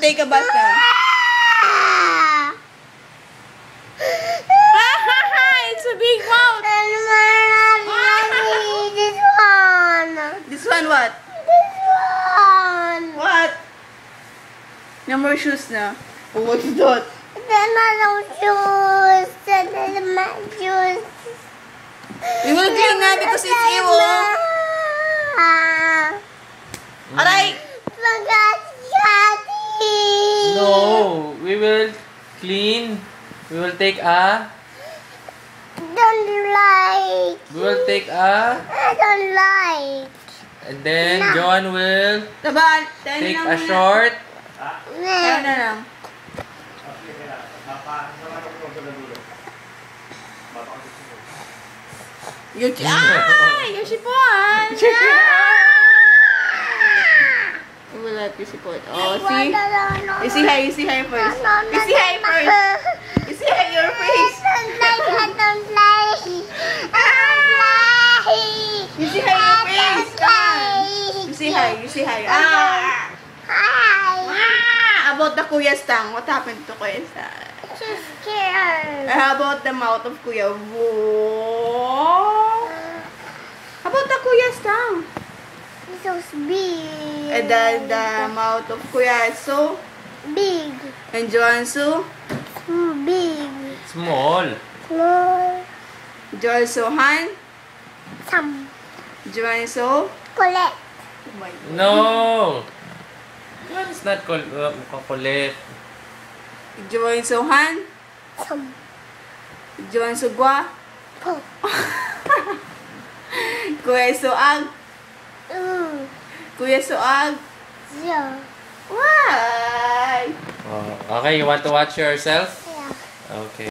Take a bath now. it's a big mouth. this one. This one what? This one. What? No more shoes na. Oh, what's that? Then I don't choose. Then my choose. We will clean na because it's evil. No, we will clean. We will take a. Don't like. We will take a. I don't like. And then No. Joan will Taban, tayo take a short. Tayo na lang. Yung chi- Ah! Yung sipon! Let you sipon. Oh, see? You see hi, you see hi first. You see hi first. You see hi your face. You see hi your face. You see hi, you see hi. Ah! Ah! About the Kuya Stang. What happened to Kuya Stang? She's scared. How about the mouth of Kuya Whoa. How about the Kuya Stang? So big. And then the mouth of Kuya is so Big. and Joansu. Big. Small. Small. Joansu Han. Some. Joansu. Collect. Oh my God. No. Joan is not col uh, kukulit. Joansu Han. Some. Joansu Gua. Pop. Kuya Suag. Kuya Suag. Yeah. Why? Oh, okay, you want to watch yourself? Yeah. Okay.